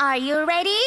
Are you ready?